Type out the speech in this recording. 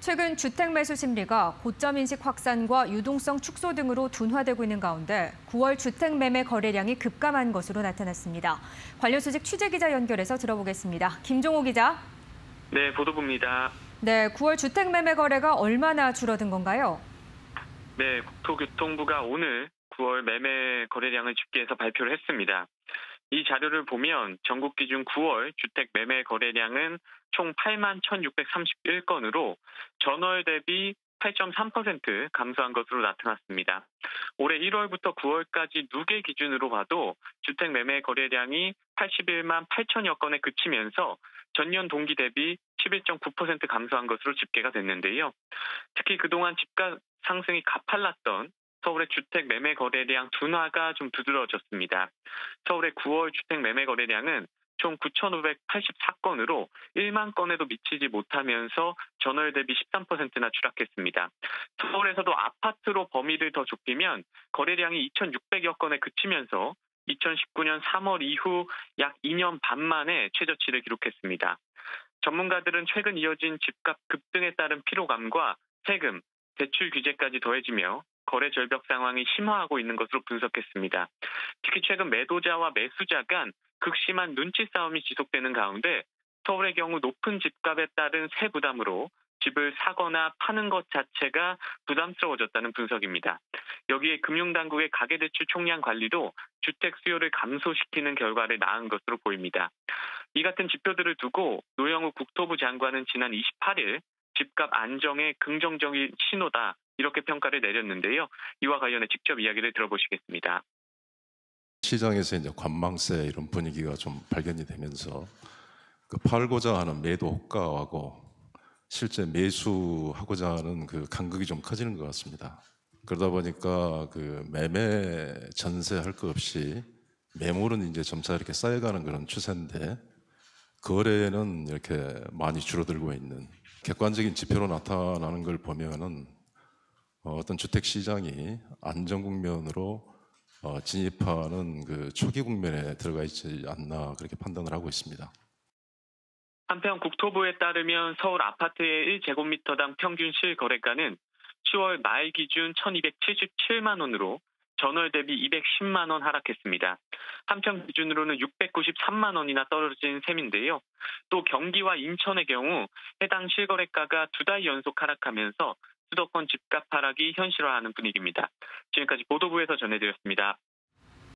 최근 주택 매수 심리가 고점 인식 확산과 유동성 축소 등으로 둔화되고 있는 가운데 9월 주택 매매 거래량이 급감한 것으로 나타났습니다. 관련 소식 취재 기자 연결해서 들어보겠습니다. 김종호 기자. 네, 보도부입니다. 네, 9월 주택 매매 거래가 얼마나 줄어든 건가요? 네, 국토교통부가 오늘 9월 매매 거래량을 집계해서 발표를 했습니다. 이 자료를 보면 전국 기준 9월 주택 매매 거래량은 총 8만 1,631건으로 전월 대비 8.3% 감소한 것으로 나타났습니다. 올해 1월부터 9월까지 누계 기준으로 봐도 주택 매매 거래량이 81만 8천여 건에 그치면서 전년 동기 대비 11.9% 감소한 것으로 집계가 됐는데요. 특히 그동안 집값 상승이 가팔랐던 서울의 주택 매매 거래량 둔화가 좀 두드러졌습니다. 서울의 9월 주택 매매 거래량은 총 9,584건으로 1만 건에도 미치지 못하면서 전월 대비 13%나 추락했습니다. 서울에서도 아파트로 범위를 더 좁히면 거래량이 2,600여 건에 그치면서 2019년 3월 이후 약 2년 반 만에 최저치를 기록했습니다. 전문가들은 최근 이어진 집값 급등에 따른 피로감과 세금, 대출 규제까지 더해지며 거래 절벽 상황이 심화하고 있는 것으로 분석했습니다. 특히 최근 매도자와 매수자 간 극심한 눈치 싸움이 지속되는 가운데 서울의 경우 높은 집값에 따른 세 부담으로 집을 사거나 파는 것 자체가 부담스러워졌다는 분석입니다. 여기에 금융당국의 가계대출 총량 관리도 주택 수요를 감소시키는 결과를 낳은 것으로 보입니다. 이 같은 지표들을 두고 노영우 국토부 장관은 지난 28일 집값 안정의 긍정적인 신호다 이렇게 평가를 내렸는데요. 이와 관련해 직접 이야기를 들어보시겠습니다. 시장에서 이제 관망세 이런 분위기가 좀 발견이 되면서 그 팔고자 하는 매도 호가하고 실제 매수하고자 하는 그 간극이 좀 커지는 것 같습니다. 그러다 보니까 그 매매 전세 할 것 없이 매물은 이제 점차 이렇게 쌓여가는 그런 추세인데 거래는 이렇게 많이 줄어들고 있는 객관적인 지표로 나타나는 걸 보면은 어, 어떤 주택 시장이 안정 국면으로 어, 진입하는 그 초기 국면에 들어가 있지 않나 그렇게 판단을 하고 있습니다. 한편 국토부에 따르면 서울 아파트의 1제곱미터당 평균 실거래가는 10월 말 기준 1277만 원으로 전월 대비 210만 원 하락했습니다. 한편 기준으로는 693만 원이나 떨어진 셈인데요. 또 경기와 인천의 경우 해당 실거래가가 두 달 연속 하락하면서 수도권 집값 하락이 현실화하는 분위기입니다. 지금까지 보도부에서 전해드렸습니다.